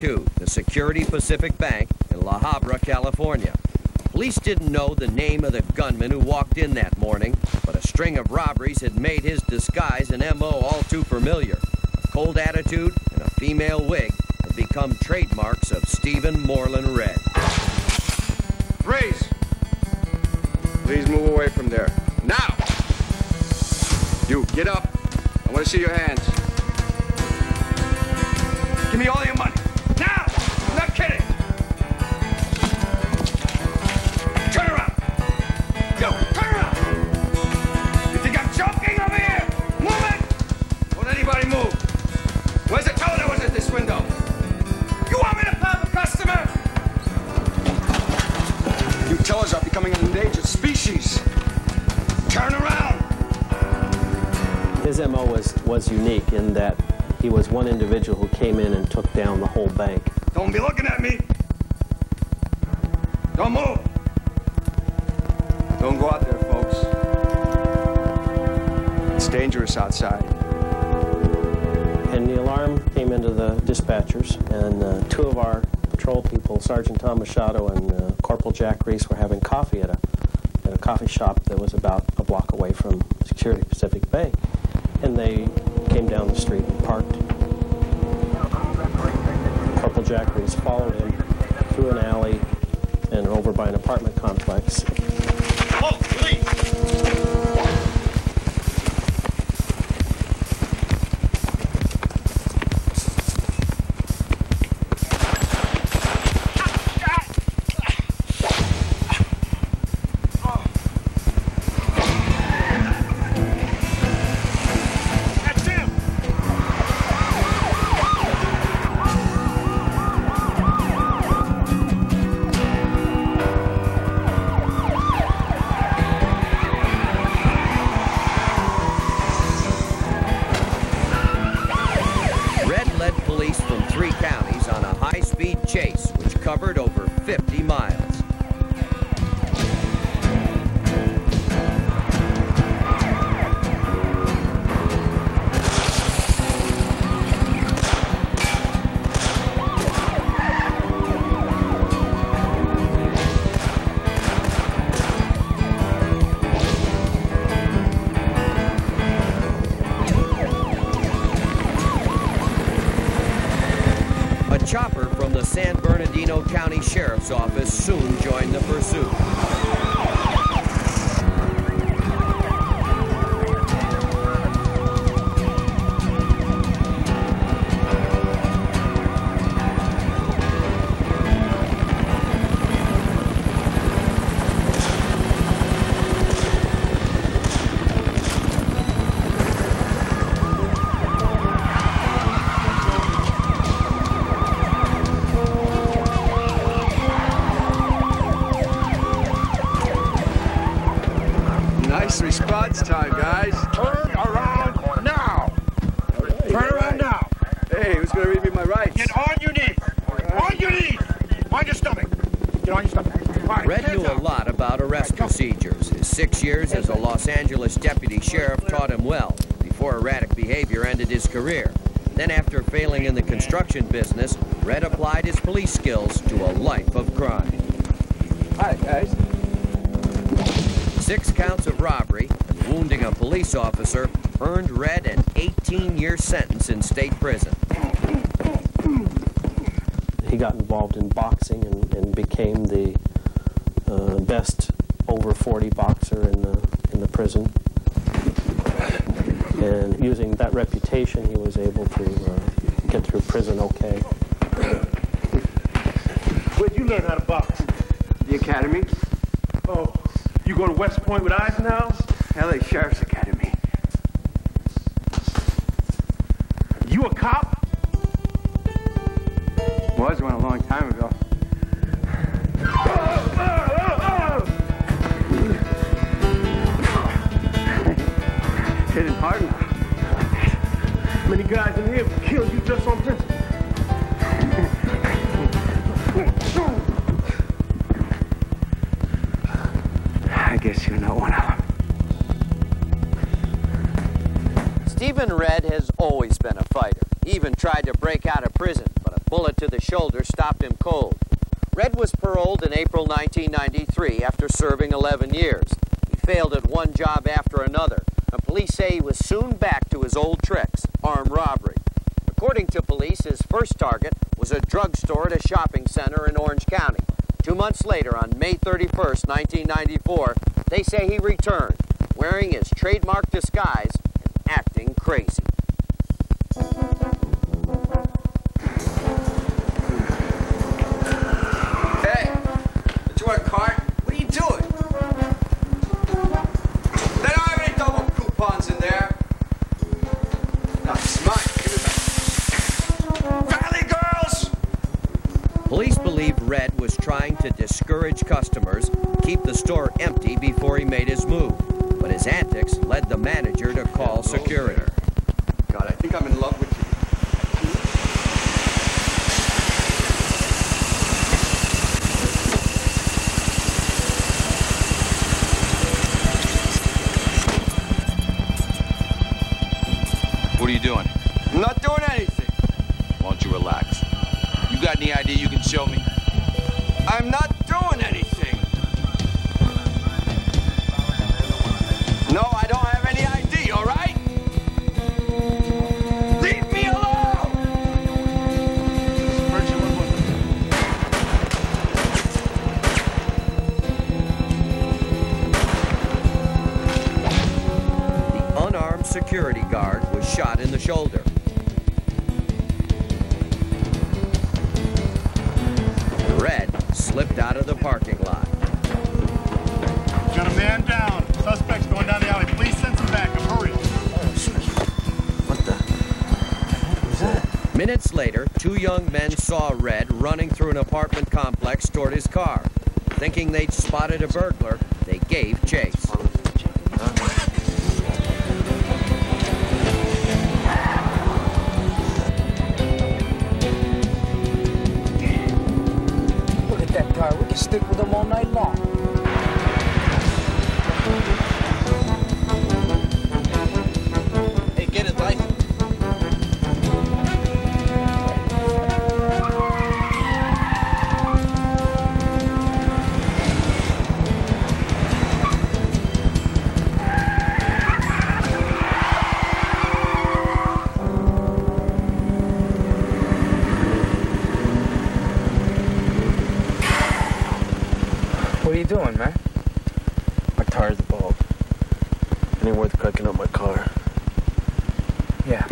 2, the Security Pacific Bank in La Habra, California. Police didn't know the name of the gunman who walked in that morning, but a string of robberies had made his disguise and MO all too familiar. A cold attitude and a female wig have become trademarks of Stephen Moreland Red. Freeze! Please move away from there. Now! You, get up. I want to see your hands. Give me all your money. Was, unique in that he was one individual who came in and took down the whole bank. Don't be looking at me. Don't move. Don't go out there, folks. It's dangerous outside. And the alarm came into the dispatchers, and uh, two of our patrol people, Sergeant Tom Machado and uh, Corporal Jack Reese, were having coffee at a, at a coffee shop that was about a block away from Security Pacific Bank. And they came down the street and parked. Corporal Jack Reese followed him through an alley and over by an apartment complex. Oh, San Bernardino County Sheriff's Office soon joined the pursuit. Career. Then, after failing in the construction business, Red applied his police skills to a life of crime. Hi, guys. Six counts of robbery and wounding a police officer earned Red an 18-year sentence in state prison. He got involved in boxing and, and became the uh, best over 40 boxer in the, in the prison. And using that reputation, he was able to uh, get through prison okay. Where'd you learn how to box? The Academy? Oh, you go to West Point with Eisenhower? LA Sheriff's Academy. You a cop? Was one a long time ago. Just on principle. I guess you're not one of them. Stephen Red has always been a fighter. He even tried to break out of prison, but a bullet to the shoulder stopped him cold. Red was paroled in April 1993 after serving 11 years. He failed at one job after another, and police say he was soon back to his old tricks, armed robbery. His first target was a drugstore at a shopping center in Orange County. Two months later, on May 31st, 1994, they say he returned, wearing his trademark disguise and acting crazy. Young men saw Red running through an apartment complex toward his car. Thinking they'd spotted a burglar, they gave chase. Look at that car. We can stick with them all night doing, man? My tire's bald. It ain't worth cracking up my car. Yeah.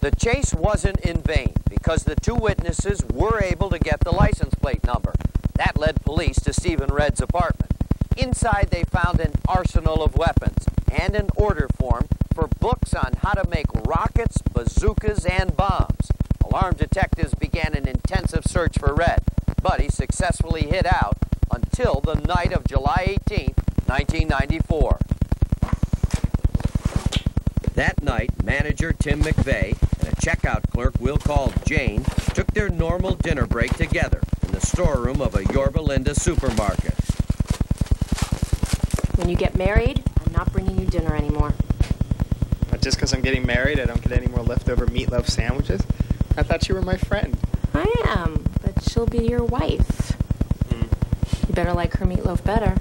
The chase wasn't in vain because the two witnesses were able to get the license plate number. That led police to Stephen Red's apartment. Inside, they found an arsenal of weapons and an order form for books on how to make rockets, bazookas, and bombs. Alarmed detectives began an intensive search for Red, but he successfully hid out until the night of July 18, 1994. That night, manager Tim McVeigh and a checkout clerk we'll call Jane took their normal dinner break together in the storeroom of a Yorba Linda supermarket. When you get married, I'm not bringing you dinner anymore. But just because I'm getting married, I don't get any more leftover meatloaf sandwiches? I thought you were my friend. I am, but she'll be your wife. You better like her meatloaf better.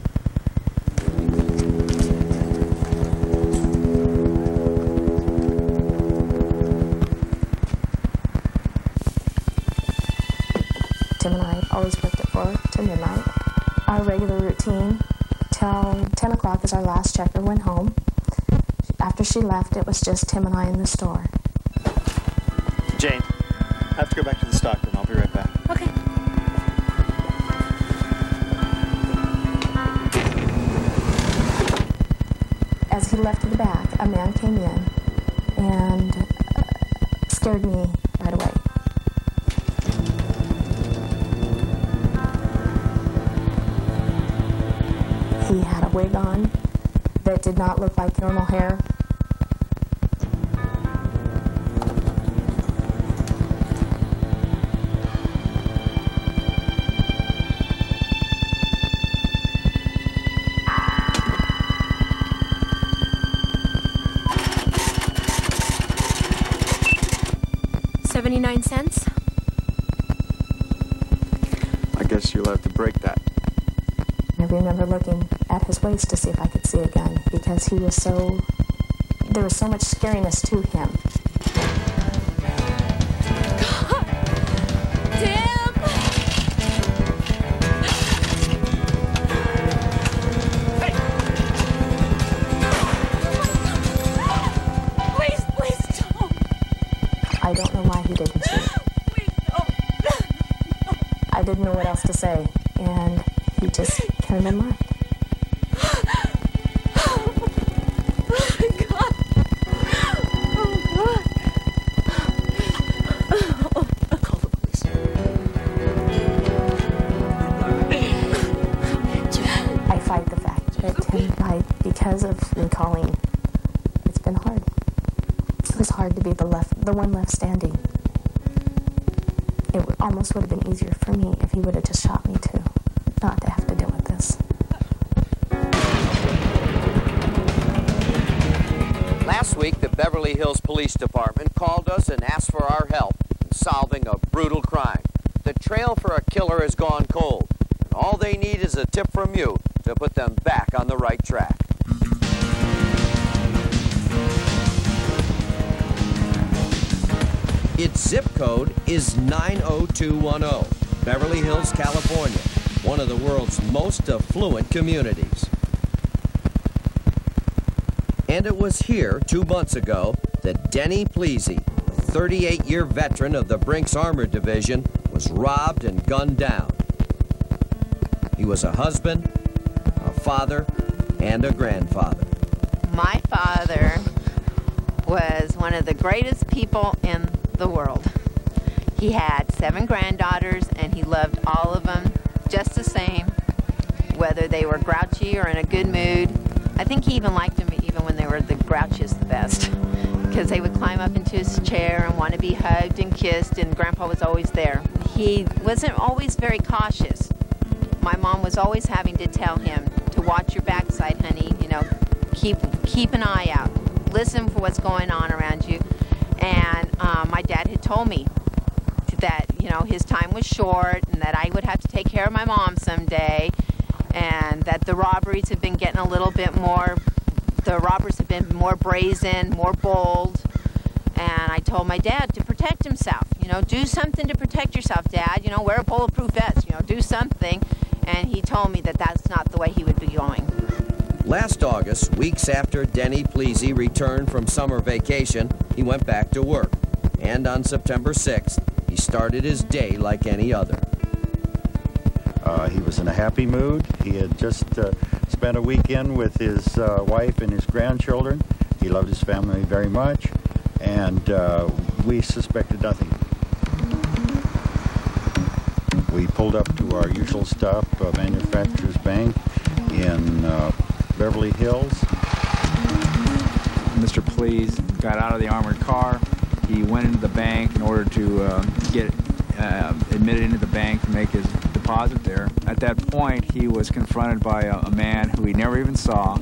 Tim and I always worked at 4 to midnight. Our regular routine till 10 o'clock is our last checker went home. After she left, it was just Tim and I in the store. Jane, I have to go back to the stockroom. I'll be right back. Okay. As he left the back, a man came in and uh, scared me right away. He had a wig on that did not look like normal hair. Waist to see if I could see a gun because he was so, there was so much scariness to him. Please, please don't. I don't know why he didn't shoot. I didn't know what else to say, the one left standing. It almost would have been easier for me if he would have just shot me too, not to have to deal with this. Last week, the Beverly Hills Police Department 90210, Beverly Hills, California, one of the world's most affluent communities. And it was here two months ago that Denny Pleasy, a 38 year veteran of the Brinks Armored Division, was robbed and gunned down. He was a husband, a father, and a grandfather. My father was one of the greatest people in the world. He had seven granddaughters and he loved all of them just the same, whether they were grouchy or in a good mood. I think he even liked them even when they were the grouchiest the best because they would climb up into his chair and want to be hugged and kissed and grandpa was always there. He wasn't always very cautious. My mom was always having to tell him to watch your backside, honey, you know, keep keep an eye out. Listen for what's going on around you. And um, my dad had told me that you know his time was short and that I would have to take care of my mom someday, and that the robberies have been getting a little bit more. The robbers have been more brazen, more bold. And I told my dad to protect himself. You know, do something to protect yourself, Dad. You know, wear a bulletproof vest. You know, do something. And he told me that that's not the way he would be going. Last August, weeks after Denny Pleasy returned from summer vacation, he went back to work. And on September 6th, he started his day like any other. Uh, he was in a happy mood. He had just uh, spent a weekend with his uh, wife and his grandchildren. He loved his family very much, and uh, we suspected nothing. We pulled up to our usual stop, uh, Manufacturers Bank in uh, Beverly Hills. Mr. Please got out of the armored car. He went into the bank in order to uh, get uh, admitted into the bank to make his deposit there. At that point, he was confronted by a, a man who he never even saw,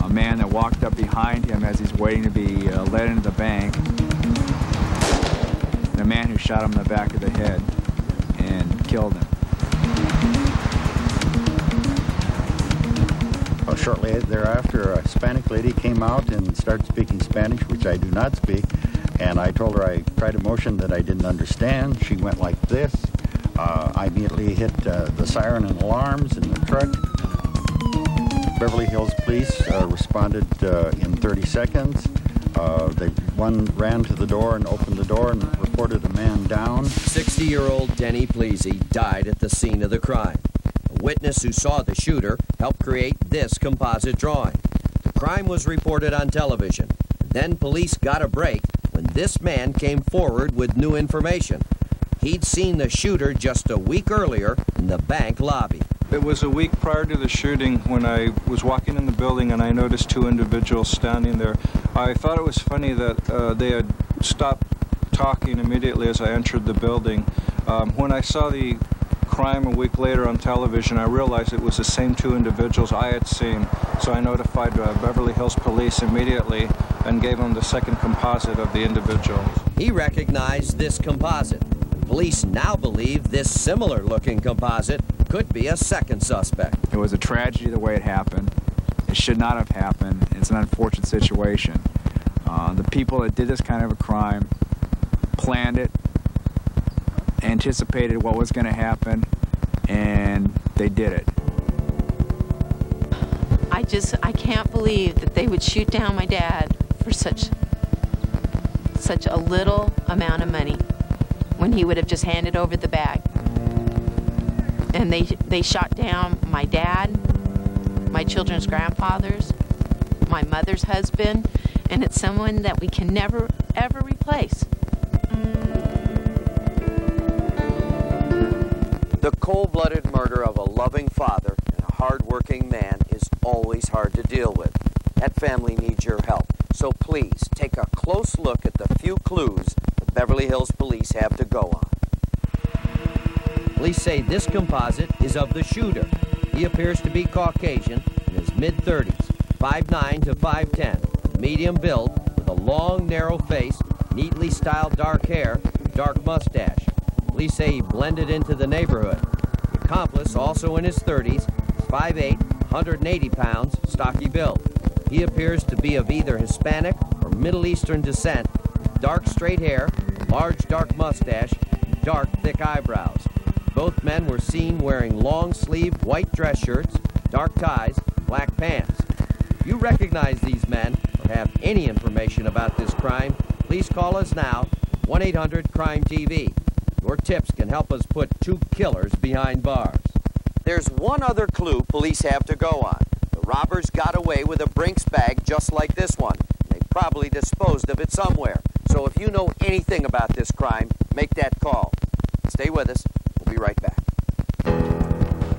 a man that walked up behind him as he's waiting to be uh, led into the bank, and a man who shot him in the back of the head and killed him. Shortly thereafter, a Hispanic lady came out and started speaking Spanish, which I do not speak. And I told her I tried a motion that I didn't understand. She went like this. Uh, I immediately hit uh, the siren and alarms in the truck. Beverly Hills Police uh, responded uh, in 30 seconds. Uh, they one ran to the door and opened the door and reported a man down. 60 year old Denny Pleasy died at the scene of the crime. A witness who saw the shooter helped create this composite drawing. The crime was reported on television. Then police got a break this man came forward with new information. He'd seen the shooter just a week earlier in the bank lobby. It was a week prior to the shooting when I was walking in the building and I noticed two individuals standing there. I thought it was funny that uh, they had stopped talking immediately as I entered the building. Um, when I saw the crime a week later on television, I realized it was the same two individuals I had seen. So I notified uh, Beverly Hills Police immediately and gave them the second composite of the individuals. He recognized this composite. Police now believe this similar looking composite could be a second suspect. It was a tragedy the way it happened. It should not have happened. It's an unfortunate situation. Uh, the people that did this kind of a crime planned it, anticipated what was going to happen, and they did it. I just I can't believe that they would shoot down my dad for such such a little amount of money when he would have just handed over the bag. And they they shot down my dad, my children's grandfathers, my mother's husband, and it's someone that we can never ever replace. The cold blooded murder of a loving father and a hard working man is always hard to deal with. That family needs your help. So please take a close look at the few clues the Beverly Hills police have to go on. Police say this composite is of the shooter. He appears to be Caucasian in his mid 30s, 5'9 to 5'10, medium build, with a long, narrow face, neatly styled dark hair, dark mustache. Police say he blended into the neighborhood. The accomplice, also in his 30s, 5'8, 180 pounds, stocky build. He appears to be of either Hispanic or Middle Eastern descent, dark straight hair, large dark mustache, dark thick eyebrows. Both men were seen wearing long sleeved white dress shirts, dark ties, black pants. If you recognize these men or have any information about this crime, please call us now, 1 800 Crime TV. Your tips can help us put two killers behind bars. There's one other clue police have to go on. The robbers got away with a Brinks bag just like this one. They probably disposed of it somewhere. So if you know anything about this crime, make that call. Stay with us. We'll be right back.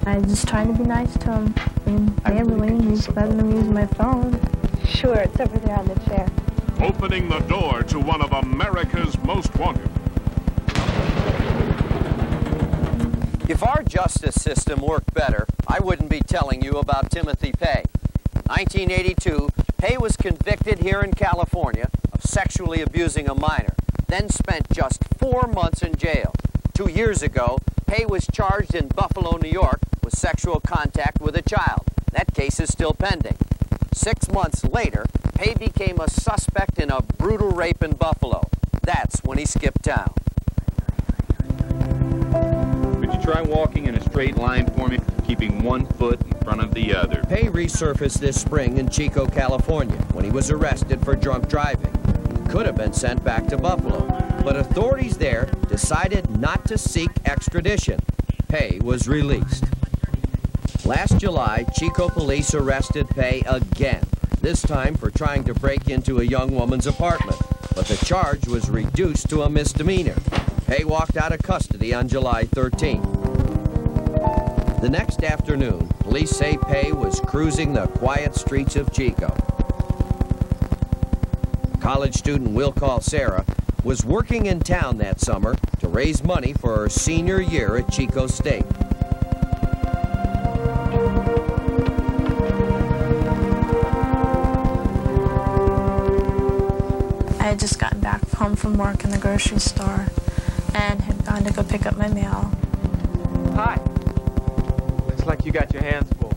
I'm just trying to be nice to him. And Amberly, he's letting him use my phone. Sure, it's over there on the chair. Opening the door to one of America's most wanted. If our justice system worked better, I wouldn't be telling you about Timothy Pay. 1982, Pay was convicted here in California of sexually abusing a minor, then spent just four months in jail. Two years ago, Pay was charged in Buffalo, New York with sexual contact with a child. That case is still pending. Six months later, Pay became a suspect in a brutal rape in Buffalo. That's when he skipped town. Could you try walking in a straight line for me, keeping one foot in front of the other? Pay resurfaced this spring in Chico, California, when he was arrested for drunk driving. Could have been sent back to Buffalo, but authorities there decided not to seek extradition. Pay was released. Last July, Chico police arrested Pay again, this time for trying to break into a young woman's apartment, but the charge was reduced to a misdemeanor. Pay walked out of custody on July 13th. The next afternoon, police say Pay was cruising the quiet streets of Chico. College student we'll call Sarah was working in town that summer to raise money for her senior year at Chico State. I had just gotten back home from work in the grocery store and had gone to go pick up my mail. Hi. Looks like you got your hands full.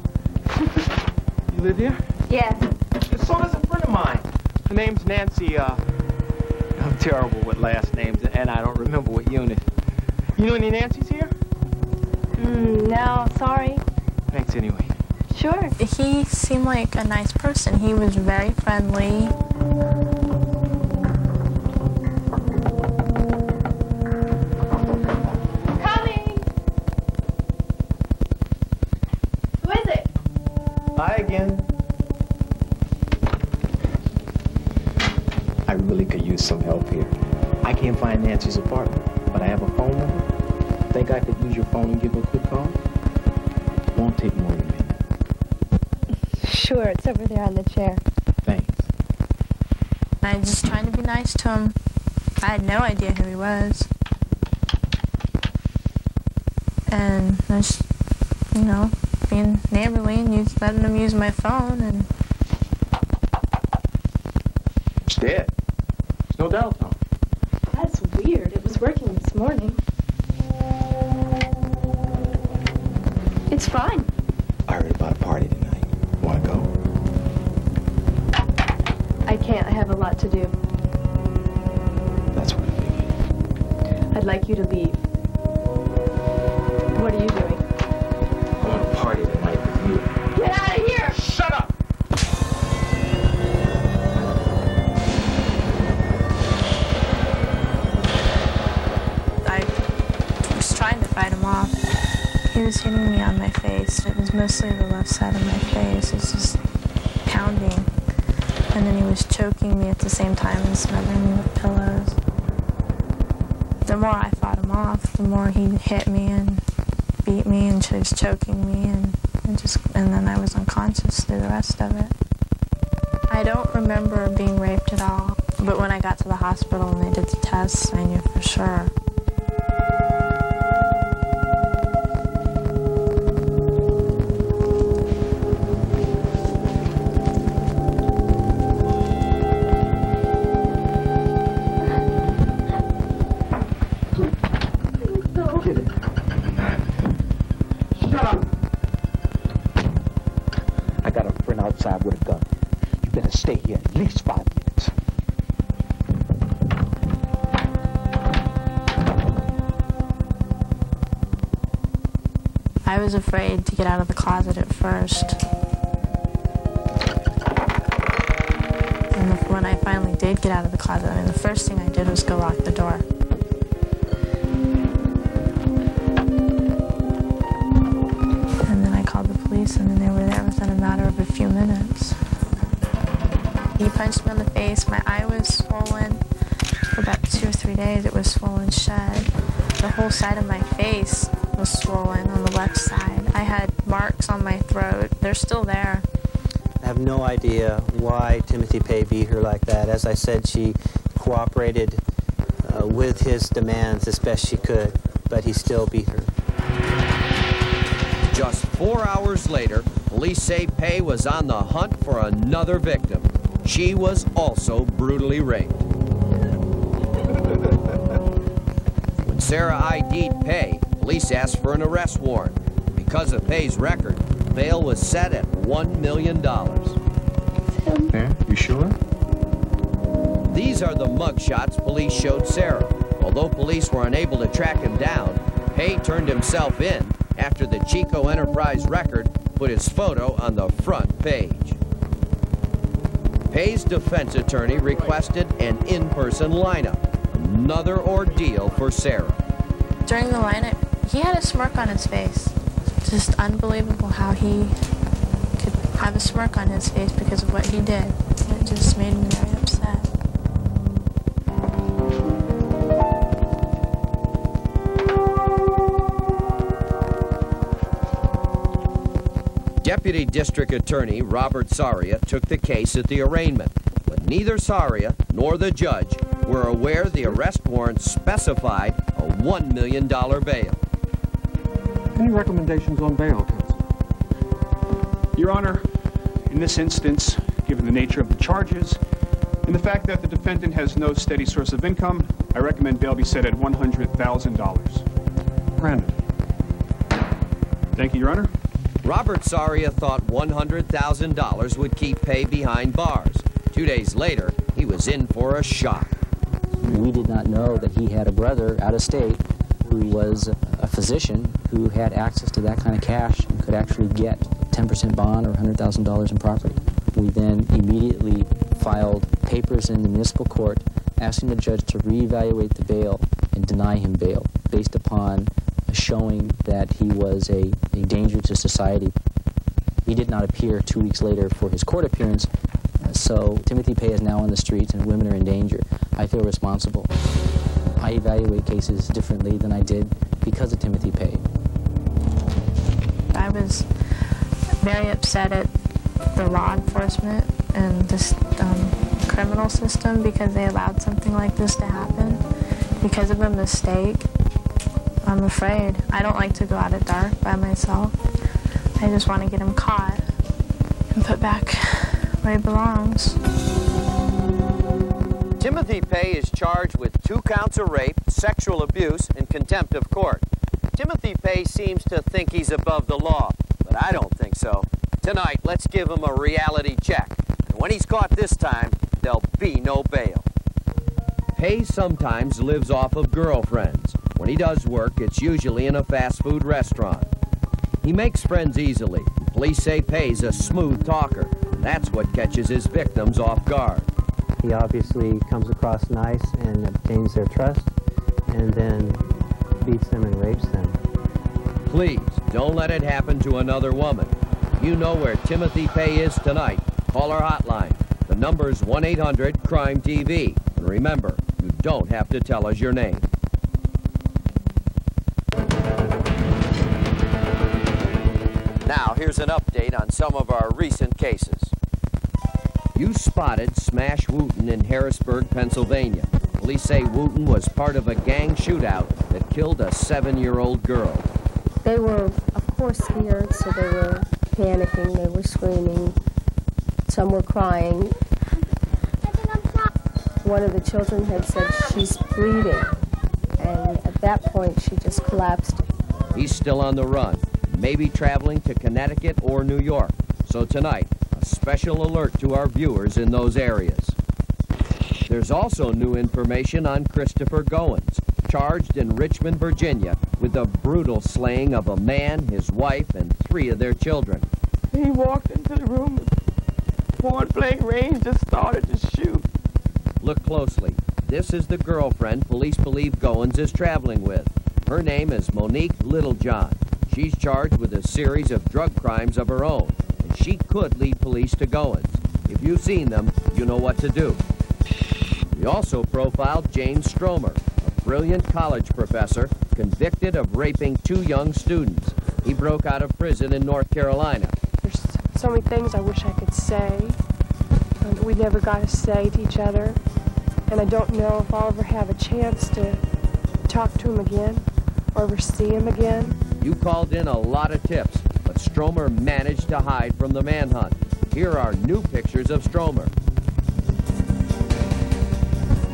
you live here? Yes. So does a friend of mine. Her name's Nancy, uh... I'm terrible with last names, and I don't remember what unit. You know any Nancy's here? Mm, no, sorry. Thanks anyway. Sure. He seemed like a nice person. He was very friendly. Again. I really could use some help here. I can't find Nancy's apartment, but I have a phone number. Think I could use your phone and give her a quick call? Won't take more than a minute. Sure, it's over there on the chair. Thanks. I was just trying to be nice to him. I had no idea who he was. And I just, you know, being neighborly and use, letting him use my phone and fight him off. He was hitting me on my face. It was mostly the left side of my face. It was just pounding. And then he was choking me at the same time and smothering me with pillows. The more I fought him off, the more he hit me and beat me and was choking me and, and just and then I was unconscious through the rest of it. I don't remember being raped at all, but when I got to the hospital and they did the tests, I knew for sure. Afraid to get out of the closet at first. And when I finally did get out of the closet, I mean, the first thing I did was go lock the door. And then I called the police, and then they were there within a matter of a few minutes. He punched me on the face. My eye was swollen for about two or three days. It was swollen shut. The whole side of my face was swollen on the left side. I had marks on my throat. They're still there. I have no idea why Timothy Pay beat her like that. As I said, she cooperated uh, with his demands as best she could, but he still beat her. Just four hours later, police say Pay was on the hunt for another victim. She was also brutally raped. When Sarah ID'd Pay, police asked for an arrest warrant. Because of Pay's record, bail was set at $1 million. Yeah, you sure? These are the mugshots police showed Sarah. Although police were unable to track him down, Pay turned himself in after the Chico Enterprise record put his photo on the front page. Pay's defense attorney requested an in-person lineup, another ordeal for Sarah. During the lineup, he had a smirk on his face. Just unbelievable how he could have a smirk on his face because of what he did. It just made me very upset. Deputy District Attorney Robert Saria took the case at the arraignment, but neither Saria nor the judge were aware the arrest warrant specified a $1 million bail. Any recommendations on bail, counsel? Your Honor, in this instance, given the nature of the charges and the fact that the defendant has no steady source of income, I recommend bail be set at $100,000. Granted. Thank you, Your Honor. Robert Saria thought $100,000 would keep Pay behind bars. Two days later, he was in for a shock. We did not know that he had a brother out of state who was a physician who had access to that kind of cash and could actually get 10% bond or $100,000 in property. We then immediately filed papers in the municipal court asking the judge to reevaluate the bail and deny him bail based upon a showing that he was a, a danger to society. He did not appear two weeks later for his court appearance, so Timothy Pay is now on the streets and women are in danger. I feel responsible. I evaluate cases differently than I did because of Timothy Pay. I was very upset at the law enforcement and this um, criminal system because they allowed something like this to happen because of a mistake. I'm afraid. I don't like to go out at dark by myself. I just want to get him caught and put back where he belongs. Timothy Pay is charged with two counts of rape, sexual abuse, and contempt of court. Timothy Pay seems to think he's above the law, but I don't think so. Tonight, let's give him a reality check. And when he's caught this time, there'll be no bail. Pay sometimes lives off of girlfriends. When he does work, it's usually in a fast food restaurant. He makes friends easily. Police say Pay's a smooth talker. That's what catches his victims off guard. He obviously comes across nice and obtains their trust and then beats them and rapes them. Please, don't let it happen to another woman. You know where Timothy Pay is tonight. Call our hotline. The number's 1-800-CRIME-TV. And remember, you don't have to tell us your name. Now, here's an update on some of our recent cases. You spotted Smash Wooten in Harrisburg, Pennsylvania. Police say Wooten was part of a gang shootout that killed a seven-year-old girl. They were, of course, scared, so they were panicking, they were screaming. Some were crying. One of the children had said, she's bleeding. And at that point, she just collapsed. He's still on the run, maybe traveling to Connecticut or New York. So tonight, a special alert to our viewers in those areas. There's also new information on Christopher Goins, charged in Richmond, Virginia, with the brutal slaying of a man, his wife, and three of their children. He walked into the room, point blank range, just started to shoot. Look closely. This is the girlfriend police believe Goins is traveling with. Her name is Monique Littlejohn. She's charged with a series of drug crimes of her own, and she could lead police to Goins. If you've seen them, you know what to do. We also profiled James Stromer, brilliant college professor convicted of raping two young students. He broke out of prison in North Carolina. There's so many things I wish I could say um, that we never got to say to each other. And I don't know if I'll ever have a chance to talk to him again or ever see him again. You called in a lot of tips, but Stromer managed to hide from the manhunt. Here are new pictures of Stromer.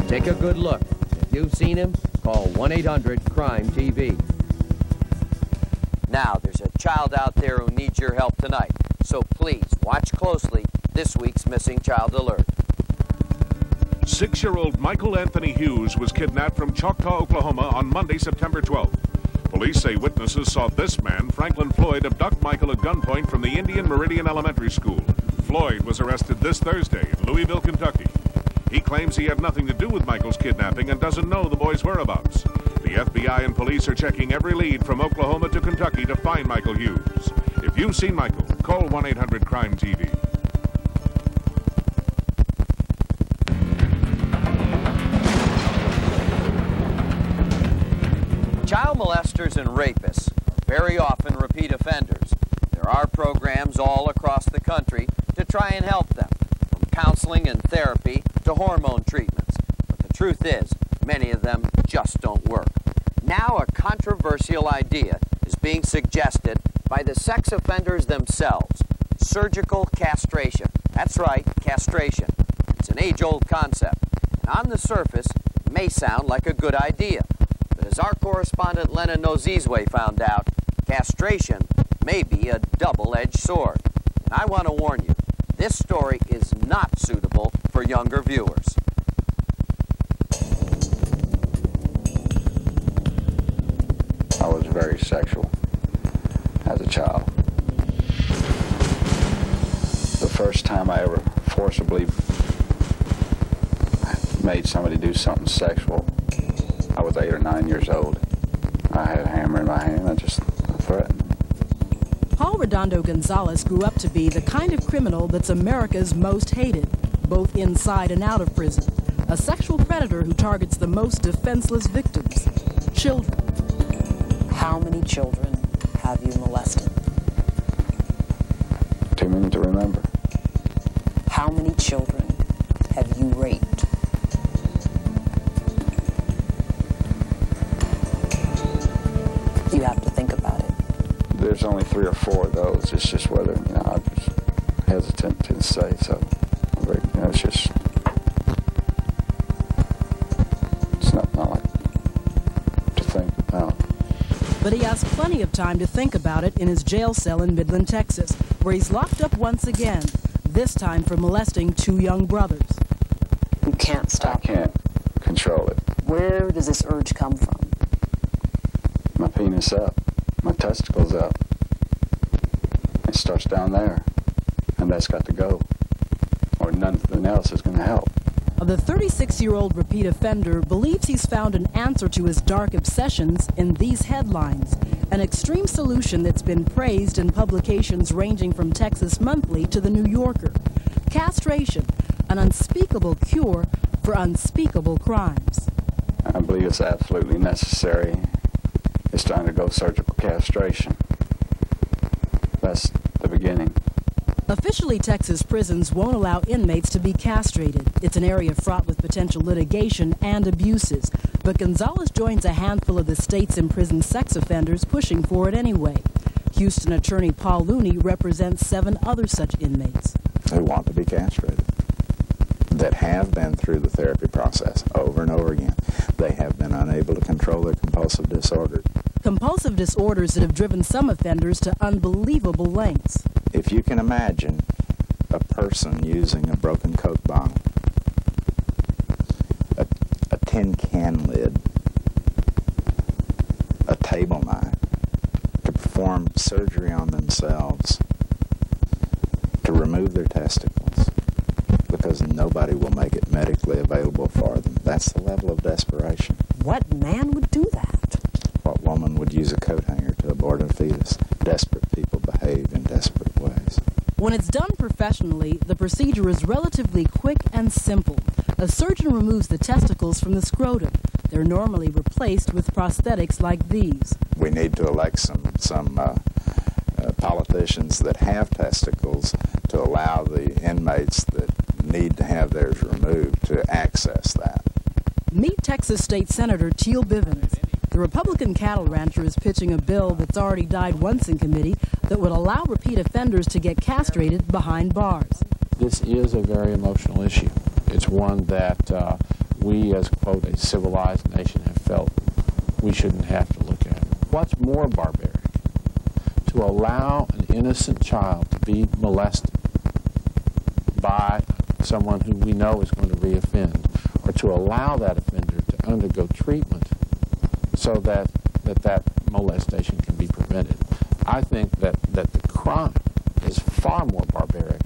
Take a good look. If you've seen him, call 1-800-CRIME-TV. Now, there's a child out there who needs your help tonight. So please, watch closely this week's Missing Child Alert. Six-year-old Michael Anthony Hughes was kidnapped from Choctaw, Oklahoma on Monday, September 12th. Police say witnesses saw this man, Franklin Floyd, abduct Michael at gunpoint from the Indian Meridian Elementary School. Floyd was arrested this Thursday in Louisville, Kentucky. He claims he had nothing to do with Michael's kidnapping and doesn't know the boy's whereabouts. The FBI and police are checking every lead from Oklahoma to Kentucky to find Michael Hughes. If you've seen Michael, call 1-800-CRIME-TV. Child molesters and rapists very often repeat offenders. There are programs all across the country to try and help them, from counseling and therapy to hormone treatments. But the truth is, many of them just don't work. Now, a controversial idea is being suggested by the sex offenders themselves surgical castration. That's right, castration. It's an age old concept, and on the surface, it may sound like a good idea. But as our correspondent Lena Nozizwe found out, castration may be a double edged sword. And I want to warn you, this story is not suitable for younger viewers. I was very sexual as a child. The first time I ever forcibly made somebody do something sexual, I was eight or nine years old. I had a hammer in my hand. I just threatened. Paul Redondo Gonzalez grew up to be the kind of criminal that's America's most hated, both inside and out of prison. A sexual predator who targets the most defenseless victims children. How many children have you molested? Too many to remember. How many children have you raped? Only three or four of those. It's just whether, you know, I'm just hesitant to say so. I'm you know, it's just, it's not, not like to think about. But he has plenty of time to think about it in his jail cell in Midland, Texas, where he's locked up once again, this time for molesting two young brothers. You can't stop. I can't control it. Where does this urge come from? My penis up, 26-year-old repeat offender believes he's found an answer to his dark obsessions in these headlines, an extreme solution that's been praised in publications ranging from Texas Monthly to The New Yorker. Castration, an unspeakable cure for unspeakable crimes. I believe it's absolutely necessary is to undergo surgical castration. That's the beginning. Officially, Texas prisons won't allow inmates to be castrated. It's an area fraught with potential litigation and abuses. But Gonzalez joins a handful of the state's imprisoned sex offenders pushing for it anyway. Houston attorney Paul Looney represents seven other such inmates. Who want to be castrated, that have been through the therapy process over and over again. They have been unable to control their compulsive disorder. Compulsive disorders that have driven some offenders to unbelievable lengths. If you can imagine a person using a broken Coke bottle, a, a tin can lid, a table knife, to perform surgery on themselves, to remove their testicles, because nobody will make it medically available for them. That's the level of desperation. What man would do that? What woman would use a coat hanger to abort a fetus? Desperate people behave in desperate ways. When it's done the procedure is relatively quick and simple. A surgeon removes the testicles from the scrotum. They're normally replaced with prosthetics like these. We need to elect some some uh, uh, politicians that have testicles to allow the inmates that need to have theirs removed to access that. Meet Texas State Senator Teel Bivins. The Republican cattle rancher is pitching a bill that's already died once in committee that would allow repeat offenders to get castrated behind bars. This is a very emotional issue. It's one that uh, we, as quote a civilized nation, have felt we shouldn't have to look at. What's more barbaric? To allow an innocent child to be molested by someone who we know is going to reoffend, or to allow that offender to undergo treatment so that that, that molestation can be prevented. I think that, that the crime is far more barbaric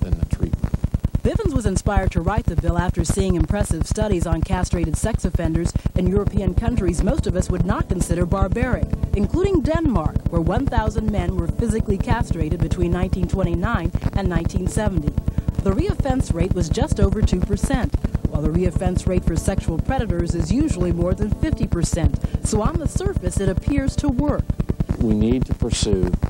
than the treatment. Bivins was inspired to write the bill after seeing impressive studies on castrated sex offenders in European countries most of us would not consider barbaric, including Denmark, where 1,000 men were physically castrated between 1929 and 1970. The reoffense rate was just over 2%, while the reoffense rate for sexual predators is usually more than 50%. So on the surface, it appears to work. We need to pursue alternatives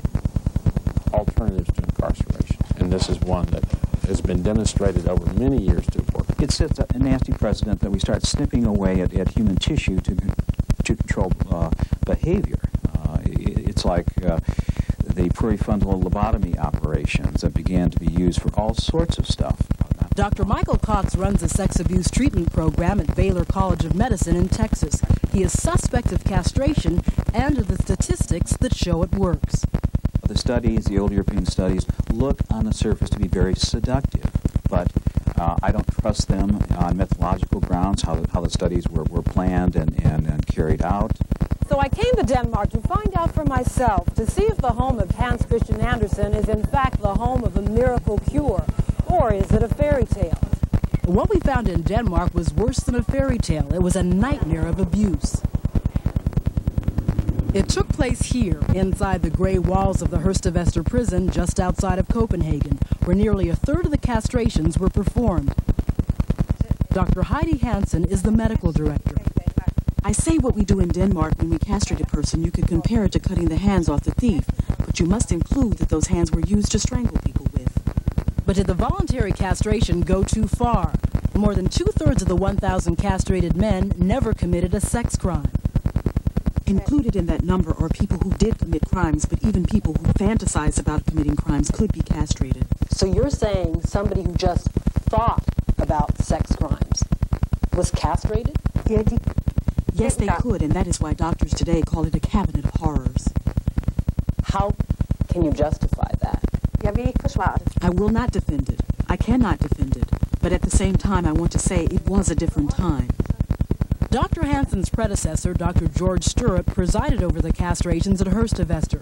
to incarceration, and this is one that has been demonstrated over many years to work. It sets a nasty precedent that we start snipping away at, at human tissue to, to control uh, behavior. Uh, it, it's like uh, the prefrontal lobotomy operations that began to be used for all sorts of stuff. Dr. Michael Cox runs a sex abuse treatment program at Baylor College of Medicine in Texas. He is suspect of castration and of the statistics that show it works. The studies, the old European studies, look on the surface to be very seductive, but uh, I don't trust them on methodological grounds, how the, how the studies were, were planned and, and, and carried out. So I came to Denmark to find out for myself, to see if the home of Hans Christian Andersen is in fact the home of a miracle cure, or is it a fairy tale? What we found in Denmark was worse than a fairy tale. It was a nightmare of abuse. It took place here, inside the gray walls of the Herstedvester prison just outside of Copenhagen, where nearly a third of the castrations were performed. Dr. Heidi Hansen is the medical director. I say what we do in Denmark when we castrate a person, you could compare it to cutting the hands off the thief, but you must include that those hands were used to strangle people with. But did the voluntary castration go too far? More than two thirds of the 1,000 castrated men never committed a sex crime. Included in that number are people who did commit crimes, but even people who fantasize about committing crimes could be castrated. So you're saying somebody who just thought about sex crimes was castrated? Yes, they could, and that is why doctors today call it a cabinet of horrors. How can you justify that? I will not defend it. I cannot defend it. But at the same time, I want to say it was a different time. Dr. Hansen's predecessor, Dr. George Stürup, presided over the castrations at Herstedvester.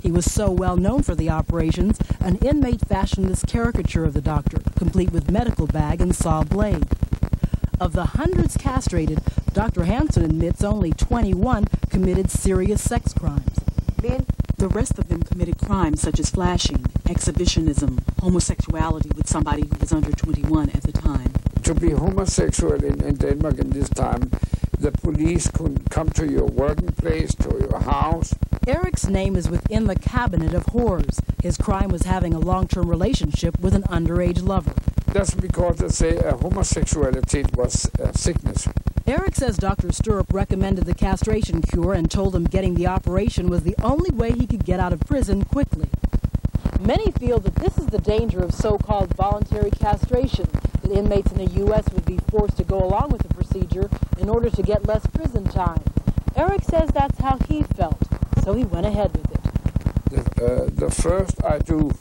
He was so well known for the operations, an inmate fashioned this caricature of the doctor, complete with medical bag and saw blade. Of the hundreds castrated, Dr. Hansen admits only 21 committed serious sex crimes. The rest of them committed crimes such as flashing, exhibitionism, homosexuality with somebody who was under 21 at the time. To be homosexual in, in Denmark in this time, the police could come to your working place, to your house. Eric's name is within the cabinet of horrors. His crime was having a long-term relationship with an underage lover. That's because they say uh, homosexuality was a sickness. Eric says Dr. Stürup recommended the castration cure and told him getting the operation was the only way he could get out of prison quickly. Many feel that this is the danger of so-called voluntary castration, that inmates in the U.S. would be forced to go along with the procedure in order to get less prison time. Eric says that's how he felt, so he went ahead with it. The, uh, the first I do,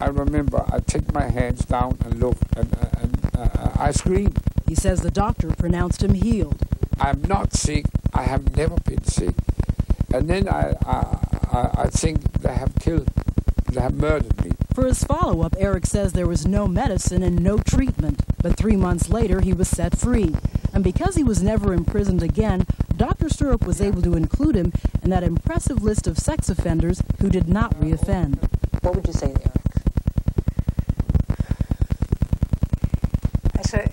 I remember I take my hands down and look, and, uh, and uh, I scream. He says the doctor pronounced him healed. I'm not sick. I have never been sick. And then I, I, I think they have killed, they have murdered me. For his follow-up, Eric says there was no medicine and no treatment. But three months later, he was set free. And because he was never imprisoned again, Dr. Stürup was able to include him in that impressive list of sex offenders who did not reoffend. What would you say to Eric? I say,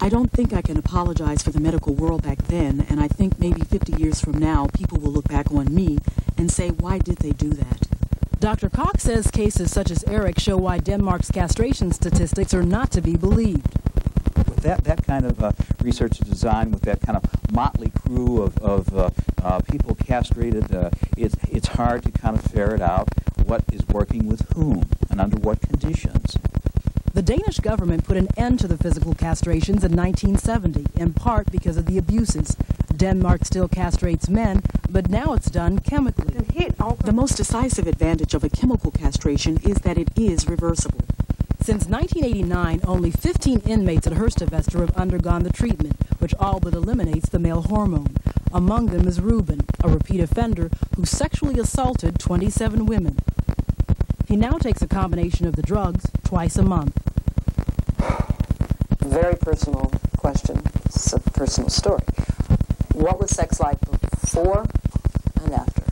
I don't think I can apologize for the medical world back then, and I think maybe 50 years from now, people will look back on me and say, why did they do that? Dr. Cox says cases such as Eric show why Denmark's castration statistics are not to be believed. With that, that kind of uh, research and design, with that kind of motley crew of, of uh, uh, people castrated, uh, it's, it's hard to kind of ferret out what is working with whom and under what conditions. The Danish government put an end to the physical castrations in 1970, in part because of the abuses. Denmark still castrates men, but now it's done chemically. The most decisive advantage of a chemical castration is that it is reversible. Since 1989, only 15 inmates at Herstedvester have undergone the treatment, which all but eliminates the male hormone. Among them is Ruben, a repeat offender who sexually assaulted 27 women. He now takes a combination of the drugs twice a month. Very personal question. It's a personal story. What was sex like before and after?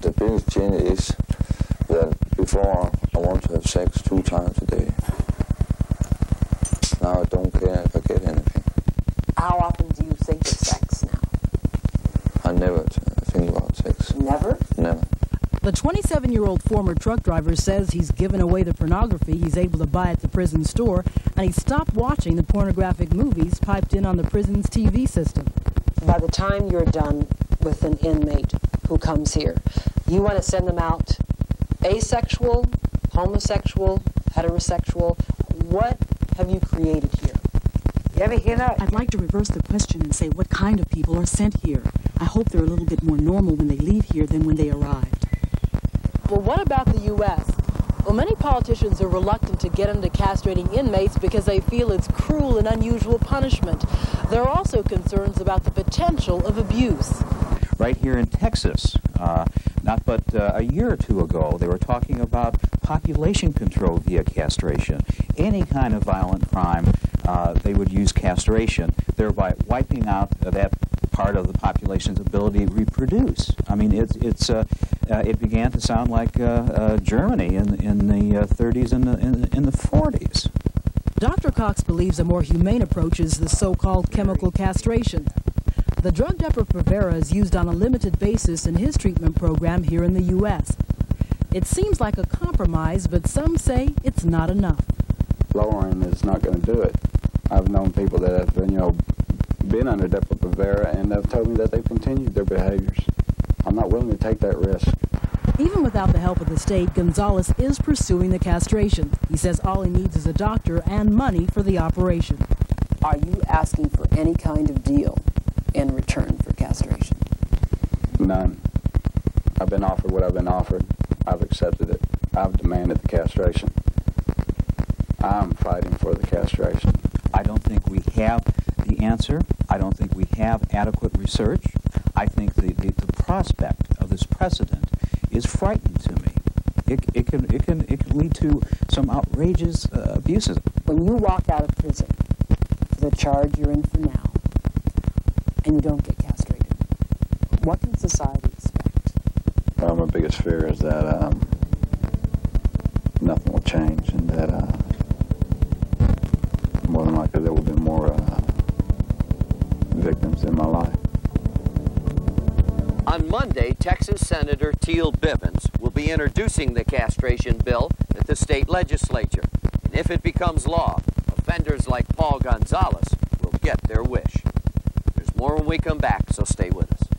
The biggest change is that before I want to have sex two times a day. Now I don't care if I get anything. How often do you think of sex now? I never think about sex. Never? Never. The 27 year old former truck driver says he's given away the pornography he's able to buy at the prison store, and he stopped watching the pornographic movies piped in on the prison's TV system. By the time you're done with an inmate who comes here, you want to send them out asexual, homosexual, heterosexual. What have you created here? I'd like to reverse the question and say what kind of people are sent here. I hope they're a little bit more normal when they leave here than when they arrived. Well, what about the U.S.? Well, many politicians are reluctant to get into castrating inmates because they feel it's cruel and unusual punishment. There are also concerns about the potential of abuse. Right here in Texas, uh, not but uh, a year or two ago, they were talking about population control via castration. Any kind of violent crime, uh, they would use castration, thereby wiping out that part of the population's ability to reproduce. I mean, it's, it's, uh, uh, it began to sound like uh, Germany in, in the 30s and the, in, in the 40s. Dr. Cox believes a more humane approach is the so-called chemical castration. The drug Depo-Provera is used on a limited basis in his treatment program here in the U.S. It seems like a compromise, but some say it's not enough. Lowering is not going to do it. I've known people that have, been, you know, been under Depo-Provera and have told me that they've continued their behaviors. I'm not willing to take that risk. Even without the help of the state, Gonzalez is pursuing the castration. He says all he needs is a doctor and money for the operation. Are you asking for any kind of deal? in return for castration? None. I've been offered what I've been offered. I've accepted it. I've demanded the castration. I'm fighting for the castration. I don't think we have the answer. I don't think we have adequate research. I think the, the, the prospect of this precedent is frightening to me. It, it, can, it, can, it can lead to some outrageous uh, abuses. When you walk out of prison for the charge you're in for now, and you don't get castrated, what can society expect? Well, my biggest fear is that um, nothing will change and that uh, On Monday, Texas Senator Teel Bivins will be introducing the castration bill at the state legislature. And if it becomes law, offenders like Paul Gonzalez will get their wish. There's more when we come back, so stay with us.